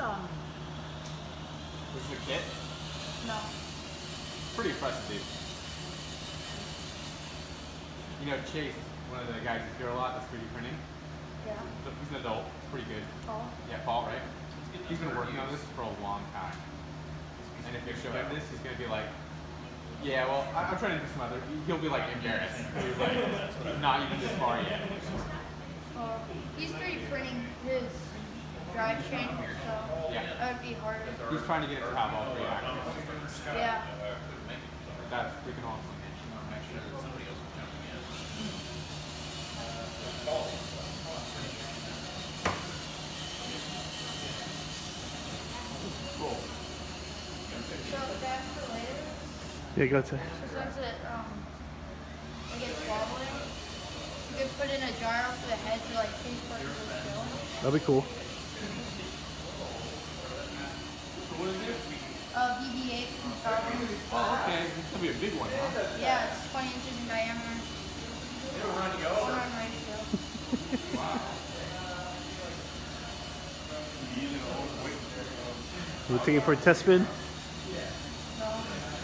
awesome. This um, is a kit. No. Pretty impressive, dude. You know Chase, one of the guys who's here a lot, that's 3D printing. Yeah. So He's an adult. It's pretty good. Oh. Yeah, Paul, right? He's been working on this for a long time. And if you show him this, he's gonna be like, yeah, well, I- I'm trying to do some other. He'll be like embarrassed. He's like, not even this far yet. He's 3D printing his drivetrain, so Yeah. that would be harder. He's trying to get it to have all three axles. Yeah. That's freaking awesome. Cool. So that's for later. Yeah, go to. So since it um it gets wobbling, you could put in a gyro for the head to like think what it's doing. That'll be cool. Oh, okay. This is gonna be a big one, huh? Yeah, it's 20 inches in diameter. One on ratio. We'll take it for a test spin.